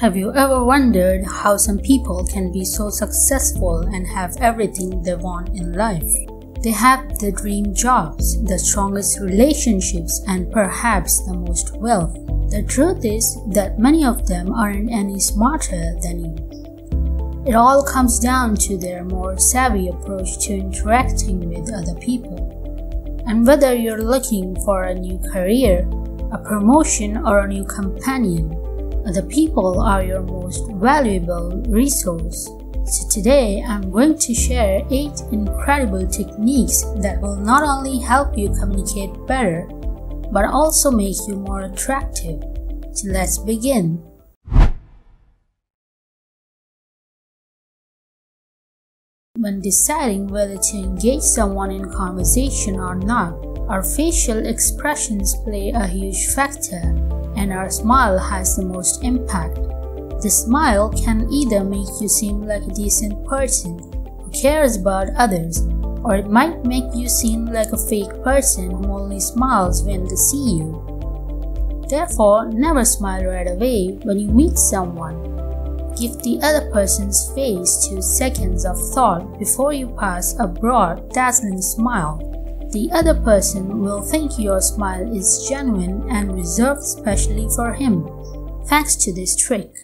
Have you ever wondered how some people can be so successful and have everything they want in life? They have the dream jobs, the strongest relationships, and perhaps the most wealth. The truth is that many of them aren't any smarter than you. It all comes down to their more savvy approach to interacting with other people. And whether you're looking for a new career, a promotion, or a new companion, the people are your most valuable resource. So today I'm going to share 8 incredible techniques that will not only help you communicate better, but also make you more attractive. So let's begin. When deciding whether to engage someone in conversation or not, our facial expressions play a huge factor and our smile has the most impact. The smile can either make you seem like a decent person who cares about others, or it might make you seem like a fake person who only smiles when they see you. Therefore, never smile right away when you meet someone. Give the other person's face two seconds of thought before you pass a broad, dazzling smile. The other person will think your smile is genuine and reserved specially for him, thanks to this trick.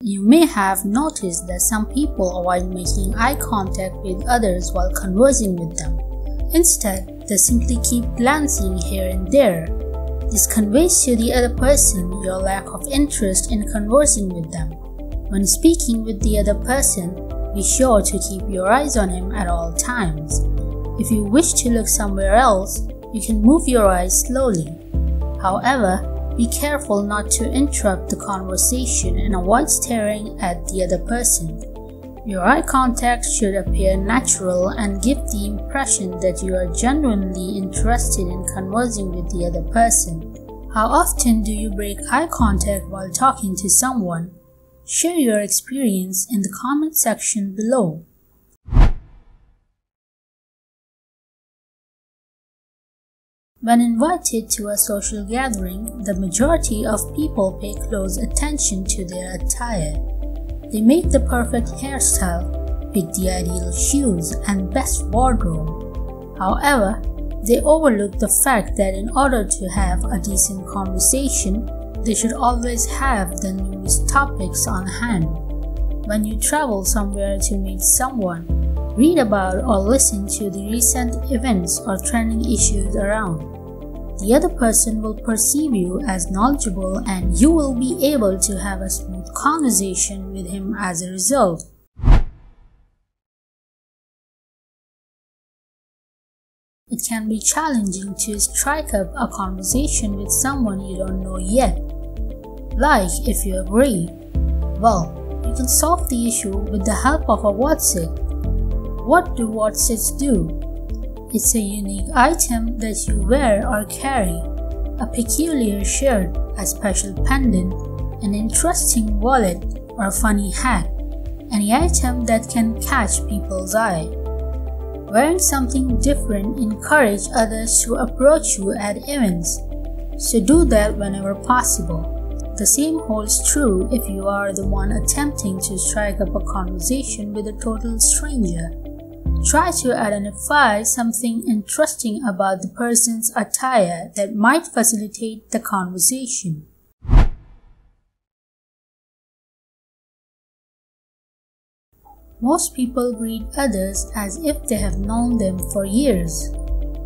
You may have noticed that some people avoid making eye contact with others while conversing with them. Instead, they simply keep glancing here and there. This conveys to the other person your lack of interest in conversing with them. When speaking with the other person, be sure to keep your eyes on him at all times. If you wish to look somewhere else, you can move your eyes slowly. However, be careful not to interrupt the conversation and avoid staring at the other person. Your eye contact should appear natural and give the impression that you are genuinely interested in conversing with the other person. How often do you break eye contact while talking to someone? Share your experience in the comment section below. When invited to a social gathering, the majority of people pay close attention to their attire. They make the perfect hairstyle, pick the ideal shoes, and best wardrobe. However, they overlook the fact that in order to have a decent conversation, they should always have the newest topics on hand. When you travel somewhere to meet someone, read about or listen to the recent events or trending issues around. The other person will perceive you as knowledgeable and you will be able to have a smooth conversation with him as a result. It can be challenging to strike up a conversation with someone you don't know yet. Like if you agree, well, you can solve the issue with the help of a Whatzit. What do Whatzits do? It's a unique item that you wear or carry, a peculiar shirt, a special pendant, an interesting wallet, or a funny hat, any item that can catch people's eye. Wearing something different encourages others to approach you at events, so do that whenever possible. The same holds true if you are the one attempting to strike up a conversation with a total stranger. Try to identify something interesting about the person's attire that might facilitate the conversation. Most people greet others as if they have known them for years,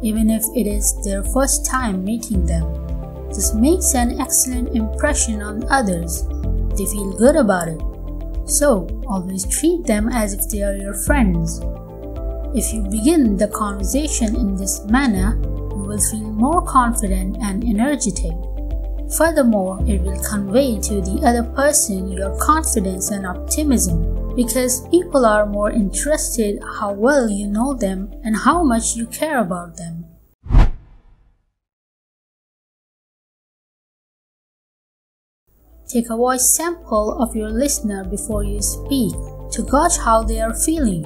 even if it is their first time meeting them. This makes an excellent impression on others. They feel good about it. So, always treat them as if they are your friends. If you begin the conversation in this manner, you will feel more confident and energetic. Furthermore, it will convey to the other person your confidence and optimism because people are more interested how well you know them and how much you care about them. Take a voice sample of your listener before you speak to gauge how they are feeling.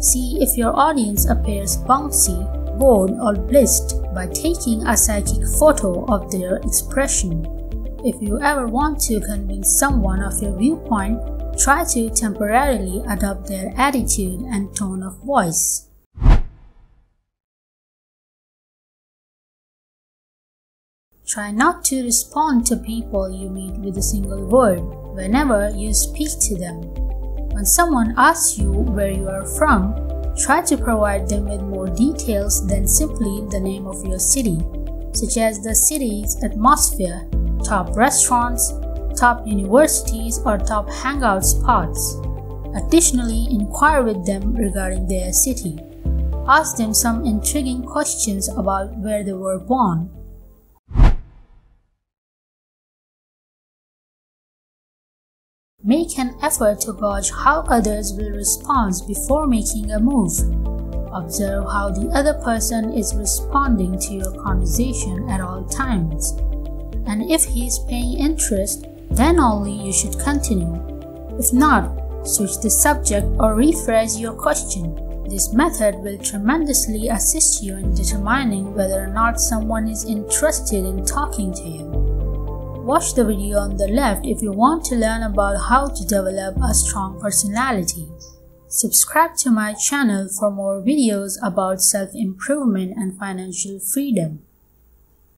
See if your audience appears bouncy, bored or blissed by taking a psychic photo of their expression. If you ever want to convince someone of your viewpoint, try to temporarily adopt their attitude and tone of voice. Try not to respond to people you meet with a single word whenever you speak to them. When someone asks you where you are from, try to provide them with more details than simply the name of your city, such as the city's atmosphere, top restaurants, top universities, or top hangout spots. Additionally, inquire with them regarding their city. Ask them some intriguing questions about where they were born Make an effort to gauge how others will respond before making a move. Observe how the other person is responding to your conversation at all times. And if he is paying interest, then only you should continue. If not, switch the subject or rephrase your question. This method will tremendously assist you in determining whether or not someone is interested in talking to you. Watch the video on the left if you want to learn about how to develop a strong personality. Subscribe to my channel for more videos about self-improvement and financial freedom.